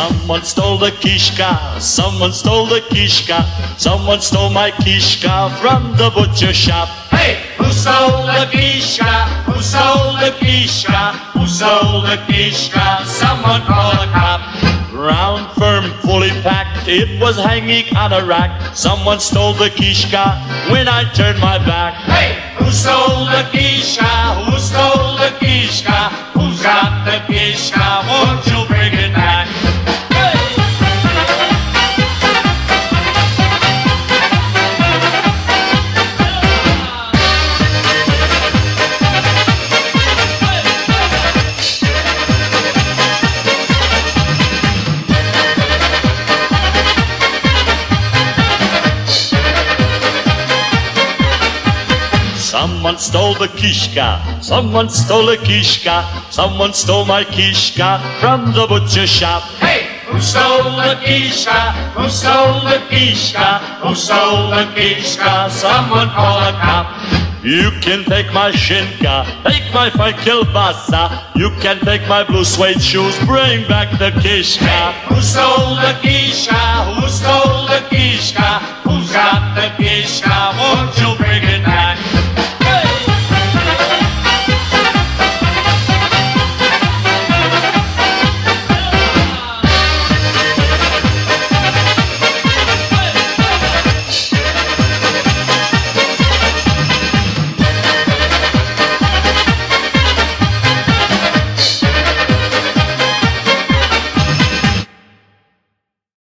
Someone stole the kishka, someone stole the kishka, someone stole my kishka from the butcher shop. Hey, who stole the kishka? Who stole the kishka? Who stole the kishka? Someone call a cop. Round, firm, fully packed, it was hanging on a rack. Someone stole the kishka when I turned my back. Hey, who stole the kishka? Who stole the kishka? Who's got the kishka? Won't Someone stole the kishka, someone stole the kishka, someone stole my kishka from the butcher shop. Hey, who stole the kishka? Who stole the kishka? Who stole the kishka? Someone call a cop. You can take my shinka, take my fine kielbasa, you can take my blue suede shoes, bring back the kishka. Who stole the kishka? Who stole the kishka? Who's got the kishka?